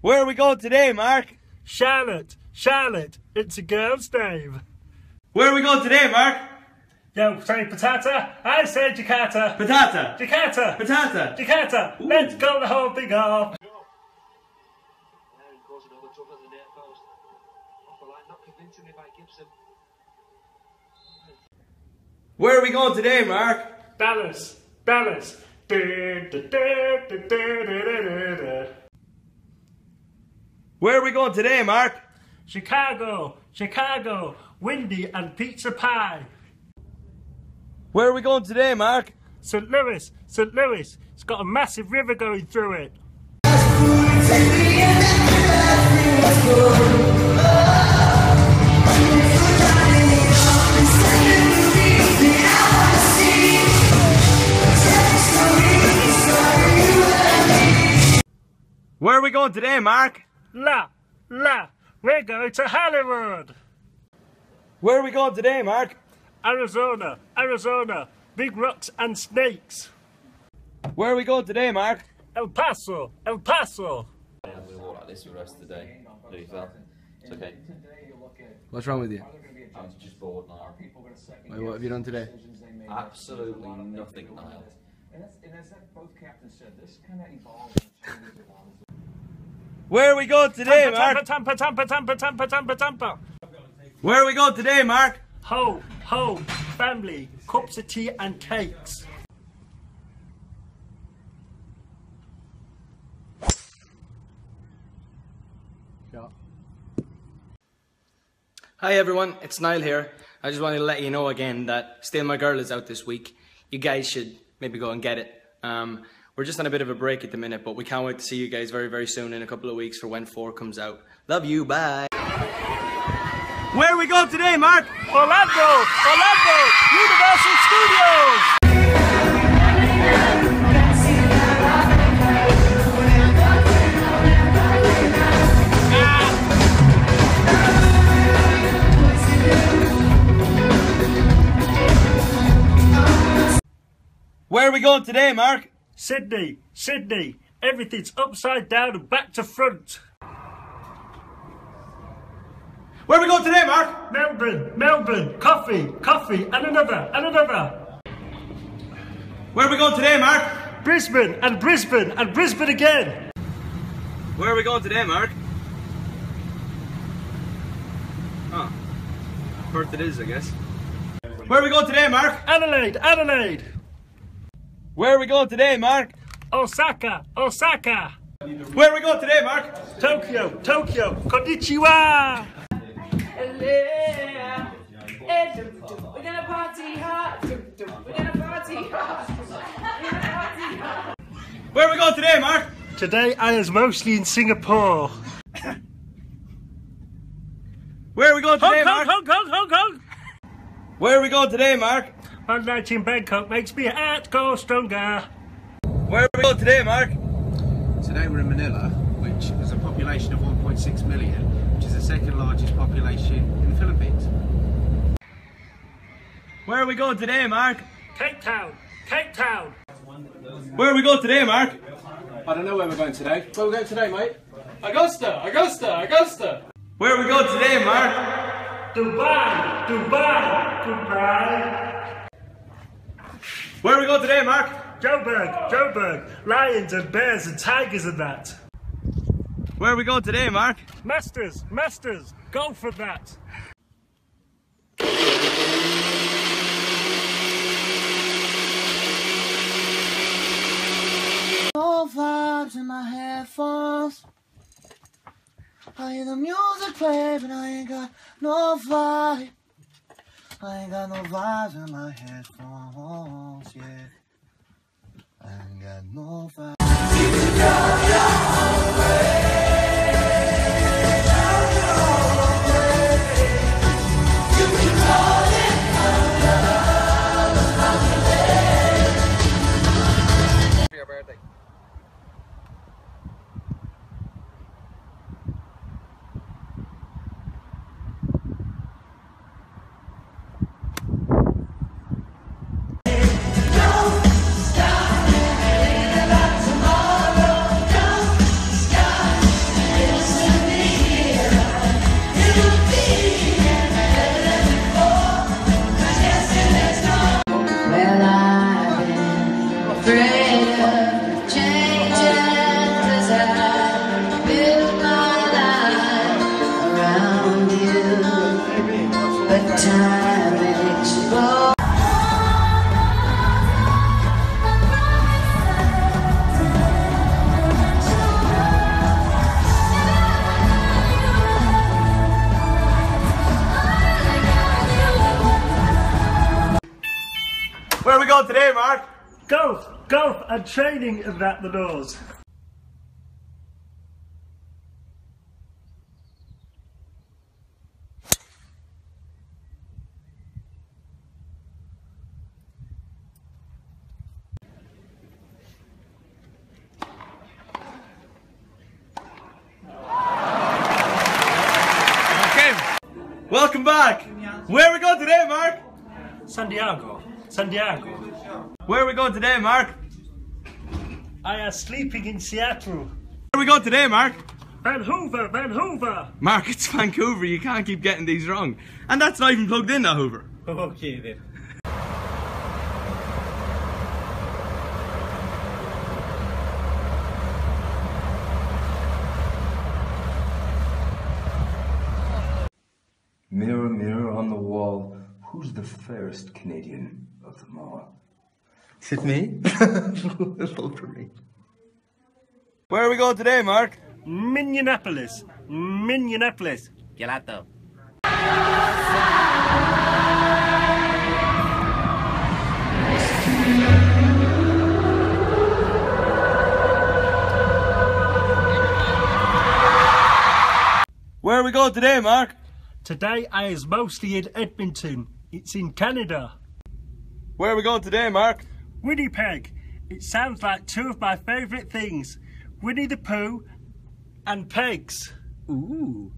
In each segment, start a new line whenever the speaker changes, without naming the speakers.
Where are we going today, Mark?
Charlotte, Charlotte, it's a girl's name.
Where are we going today, Mark?
Yo, say patata, I say Jakarta.
Patata.
Jakarta,
Patata.
Jakarta, let's go the whole thing off.
Where are we going today, Mark?
Da, da.
Where are we going today, Mark?
Chicago, Chicago, windy and pizza pie.
Where are we going today, Mark?
St. Louis, St. Louis, it's got a massive river going through it.
Where are we going today, Mark?
La, la, we're going to Hollywood.
Where are we going today, Mark?
Arizona, Arizona, big rocks and snakes.
Where are we going today, Mark?
El Paso, El Paso.
We walk like this for the rest of the day. Louis fell. It's okay.
What's wrong with you?
I'm just bored now.
Wait, what have you done today?
Absolutely nothing, Niall.
Where are we going today,
Tampa,
Mark?
Tampa, Tampa, Tampa, Tampa, Tampa, Tampa.
Where are we going today, Mark?
Home, home, family, cups of tea and cakes.
Hi everyone, it's Niall here. I just wanted to let you know again that Steal My Girl is out this week. You guys should maybe go and get it. Um, we're just on a bit of a break at the minute, but we can't wait to see you guys very, very soon in a couple of weeks for when 4 comes out. Love you, bye.
Where are we going today, Mark?
Orlando, Orlando, Universal Studios.
Where are we going today, Mark?
Sydney, Sydney, everything's upside down and back to front.
Where are we going today, Mark?
Melbourne, Melbourne, coffee, coffee, and another, and another.
Where are we going today, Mark?
Brisbane, and Brisbane, and Brisbane again.
Where are we going today, Mark? Oh. Perth it is, I guess. Where are we going today, Mark?
Adelaide, Adelaide.
Where are we going today, Mark?
Osaka, Osaka.
Where are we going today, Mark?
Tokyo, Tokyo, Konnichiwa.
We're gonna party hard. We're gonna party hard. We're gonna party hard.
Where are we going today, Mark?
Today I was mostly in Singapore.
Where are we going
Hong
today,
Kong,
Mark?
Hong Kong, Hong Kong.
Where are we going today, Mark?
One night in Bangkok makes me heart go stronger.
Where are we going today, Mark?
Today we're in Manila, which has a population of 1.6 million, which is the second largest population in the Philippines.
Where are we going today, Mark?
Cape Town, Cape Town.
Where are we going today, Mark?
I don't know where we're going today. Where are we going today, mate? Augusta, Augusta, Augusta.
Where are we going today, Mark?
Dubai, Dubai, Dubai.
Where are we going today, Mark?
Joburg, Joburg. Lions and bears and tigers and that.
Where are we going today, Mark?
Masters, Masters, go for that.
No vibes in my headphones. I hear the music play, but I ain't got no vibe. I ain't got no vibes in my headphones, yeah. I ain't got no vibes.
Where are we going today, Mark?
Golf! Golf and training is at the doors.
Welcome back. Where we going today, Mark?
Santiago, Santiago.
Where are we going today, Mark?
I am sleeping in Seattle.
Where are we going today, Mark?
Vancouver, Vancouver.
Mark, it's Vancouver. You can't keep getting these wrong. And that's not even plugged in, that Hoover.
Okay then.
Mirror, mirror on the wall, who's the fairest Canadian of them all?
Is it me? Vote for me. Where are we going today, Mark?
Minneapolis, Minneapolis. Gelato.
Where are we going today, Mark?
Today I is mostly in Edmonton. It's in Canada.
Where are we going today, Mark?
Winnipeg. It sounds like two of my favourite things. Winnie the Pooh and pegs. Ooh.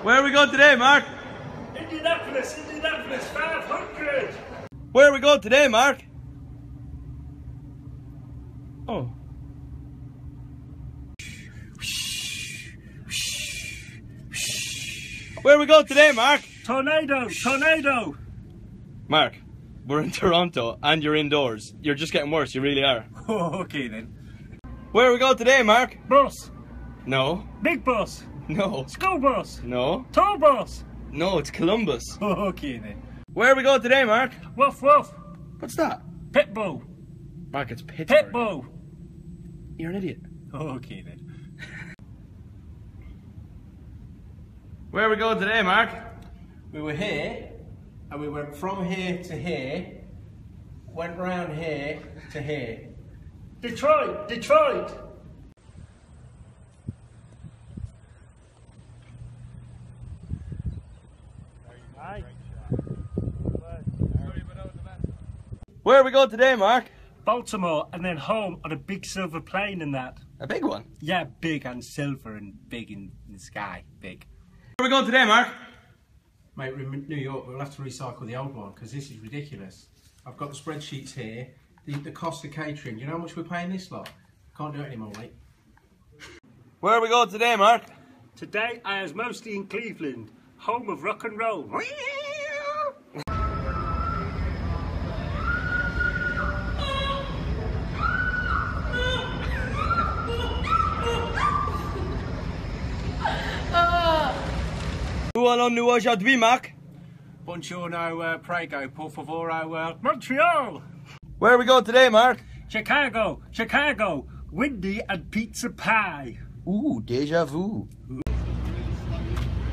Where are we going today, Mark?
Indianapolis, Indianapolis, 500.
Where are we going today, Mark? Oh. Where are we going today, Mark?
Tornado, tornado.
Mark, we're in Toronto and you're indoors. You're just getting worse, you really are.
Oh, okay then.
Where are we going today, Mark?
Bus,
No.
big bus,
No.
school bus,
No.
tour bus.
No, it's Columbus.
Oh, okay then.
Where are we going today, Mark?
Woof woof.
What's that?
Pitbull,
Mark, it's Pittsburgh.
pitbull.
You're an idiot.
Oh, okay then.
Where are we going today, Mark?
We were here, and we went from here to here, went round here to here.
Detroit, Detroit. Aye.
Where are we going today, Mark?
Baltimore and then home on a big silver plane and that.
A big one.
Yeah, big and silver and big in, in the sky. Big.
Where are we going today, Mark?
Mate, we're in New York, we'll have to recycle the old one because this is ridiculous. I've got the spreadsheets here. The, the cost of catering. You know how much we're paying this lot? Can't do it anymore, mate.
Where are we going today, Mark?
Today I was mostly in Cleveland, home of rock and roll.
Où allons-nous aujourd'hui, Mark?
Buongiorno, uh, prego, por favor, uh,
Montreal,
Where are we going today, Mark?
Chicago, Chicago, windy and pizza pie.
Ooh, deja vu.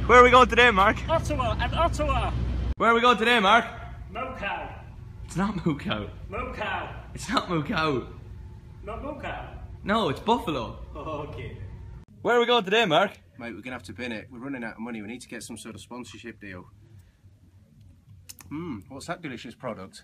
Where are we going today, Mark?
Ottawa and Ottawa.
Where are we going today, Mark?
Mocow,
It's not Mukau.
Mocow,
It's not Mukau.
not Mocow.
No, it's Buffalo.
Okay.
Where are we going today, Mark?
Mate, we're going to have to bin it. We're running out of money. We need to get some sort of sponsorship deal. Hmm, what's that delicious product?